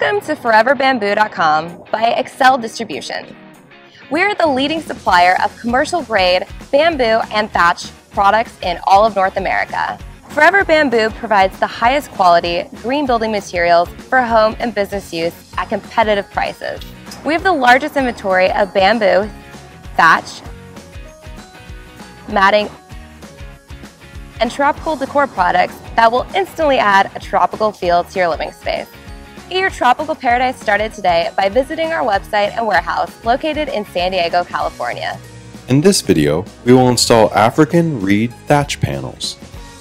Welcome to ForeverBamboo.com by Excel Distribution. We're the leading supplier of commercial grade bamboo and thatch products in all of North America. Forever Bamboo provides the highest quality green building materials for home and business use at competitive prices. We have the largest inventory of bamboo, thatch, matting, and tropical decor products that will instantly add a tropical feel to your living space. Get your tropical paradise started today by visiting our website and warehouse located in San Diego, California. In this video, we will install African reed thatch panels.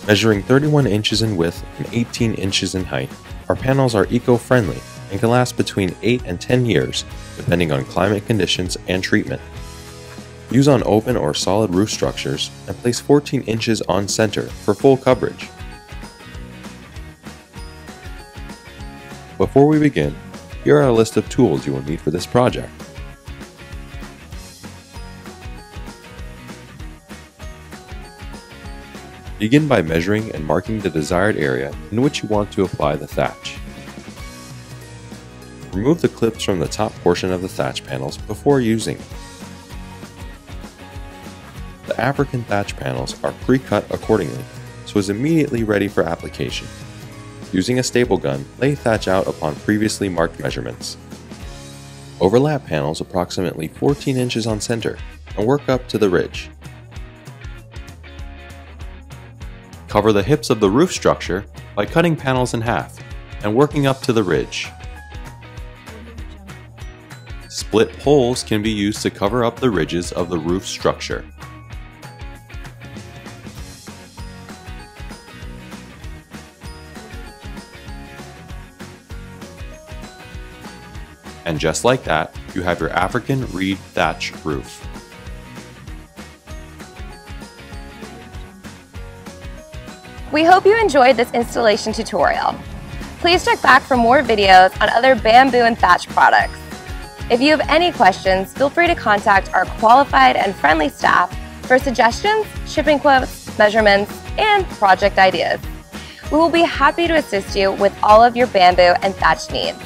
Measuring 31 inches in width and 18 inches in height, our panels are eco-friendly and can last between 8 and 10 years, depending on climate conditions and treatment. Use on open or solid roof structures and place 14 inches on center for full coverage. Before we begin, here are a list of tools you will need for this project. Begin by measuring and marking the desired area in which you want to apply the thatch. Remove the clips from the top portion of the thatch panels before using. Them. The African thatch panels are pre-cut accordingly, so is immediately ready for application. Using a staple gun, lay thatch out upon previously marked measurements. Overlap panels approximately 14 inches on center and work up to the ridge. Cover the hips of the roof structure by cutting panels in half and working up to the ridge. Split poles can be used to cover up the ridges of the roof structure. And just like that, you have your African reed thatch roof. We hope you enjoyed this installation tutorial. Please check back for more videos on other bamboo and thatch products. If you have any questions, feel free to contact our qualified and friendly staff for suggestions, shipping quotes, measurements, and project ideas. We will be happy to assist you with all of your bamboo and thatch needs.